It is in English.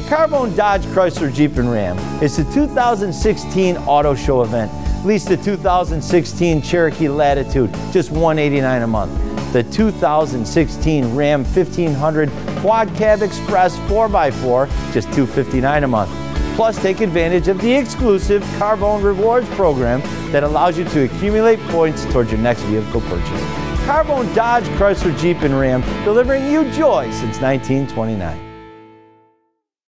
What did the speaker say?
The Carbone Dodge Chrysler Jeep and Ram is the 2016 Auto Show event. Lease the 2016 Cherokee Latitude, just 189 a month. The 2016 Ram 1500 Quad Cab Express 4x4, just 259 a month. Plus, take advantage of the exclusive Carbone Rewards program that allows you to accumulate points towards your next vehicle purchase. Carbone Dodge Chrysler Jeep and Ram, delivering you joy since 1929.